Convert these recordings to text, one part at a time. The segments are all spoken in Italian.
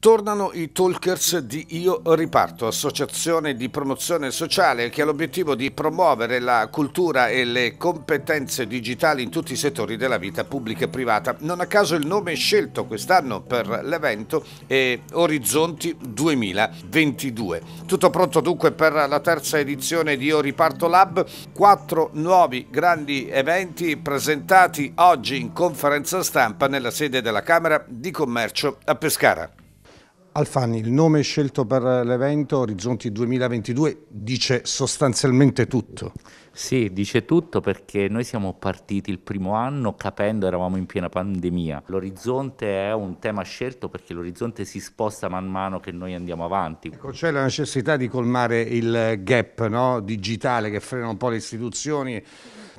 Tornano i talkers di Io Riparto, associazione di promozione sociale che ha l'obiettivo di promuovere la cultura e le competenze digitali in tutti i settori della vita pubblica e privata. Non a caso il nome scelto quest'anno per l'evento è Orizzonti 2022. Tutto pronto dunque per la terza edizione di Io Riparto Lab, quattro nuovi grandi eventi presentati oggi in conferenza stampa nella sede della Camera di Commercio a Pescara. Alfani, il nome scelto per l'evento Orizzonti 2022 dice sostanzialmente tutto. Sì, dice tutto perché noi siamo partiti il primo anno capendo eravamo in piena pandemia. L'orizzonte è un tema scelto perché l'orizzonte si sposta man mano che noi andiamo avanti. Ecco, c'è la necessità di colmare il gap no, digitale che frena un po' le istituzioni,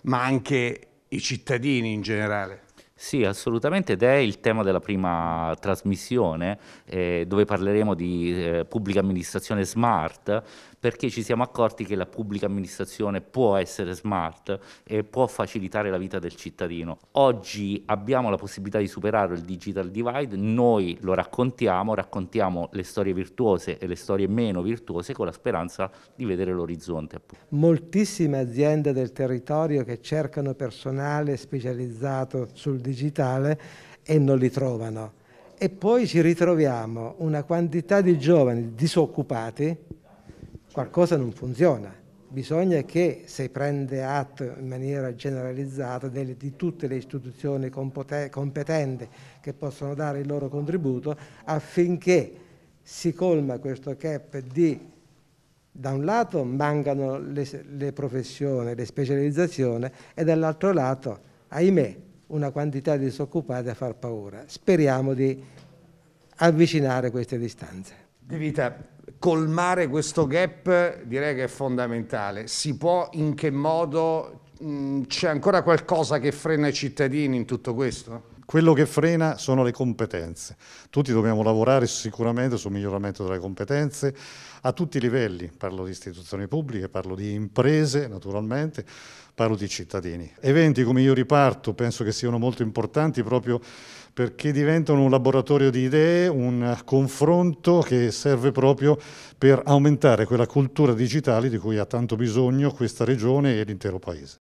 ma anche i cittadini in generale. Sì, assolutamente, ed è il tema della prima trasmissione, eh, dove parleremo di eh, pubblica amministrazione smart, perché ci siamo accorti che la pubblica amministrazione può essere smart e può facilitare la vita del cittadino. Oggi abbiamo la possibilità di superare il digital divide, noi lo raccontiamo, raccontiamo le storie virtuose e le storie meno virtuose con la speranza di vedere l'orizzonte. Moltissime aziende del territorio che cercano personale specializzato sul digitale e non li trovano. E poi ci ritroviamo una quantità di giovani disoccupati qualcosa non funziona. Bisogna che si prenda atto in maniera generalizzata delle, di tutte le istituzioni competenti che possono dare il loro contributo affinché si colma questo gap di da un lato mancano le, le professioni, le specializzazioni e dall'altro lato, ahimè, una quantità di disoccupati a far paura. Speriamo di avvicinare queste distanze. De Vita, colmare questo gap direi che è fondamentale. Si può in che modo, c'è ancora qualcosa che frena i cittadini in tutto questo? Quello che frena sono le competenze. Tutti dobbiamo lavorare sicuramente sul miglioramento delle competenze a tutti i livelli. Parlo di istituzioni pubbliche, parlo di imprese naturalmente, parlo di cittadini. Eventi come Io Riparto penso che siano molto importanti proprio perché diventano un laboratorio di idee, un confronto che serve proprio per aumentare quella cultura digitale di cui ha tanto bisogno questa regione e l'intero Paese.